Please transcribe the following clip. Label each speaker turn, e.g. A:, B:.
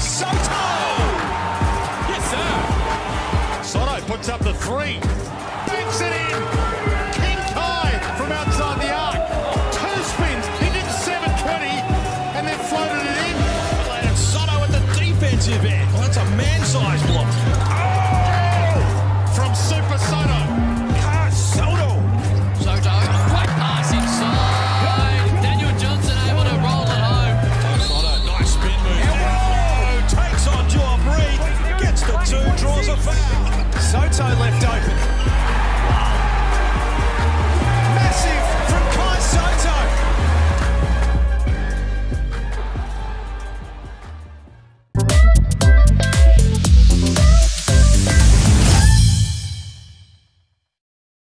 A: Sotto! Yes, sir.
B: Sotto puts up the three. Banks it in. King Kai from outside the arc. Two spins. He did 720 and then floated it in.
A: And Sotto at the defensive end. Well, that's a man-sized block.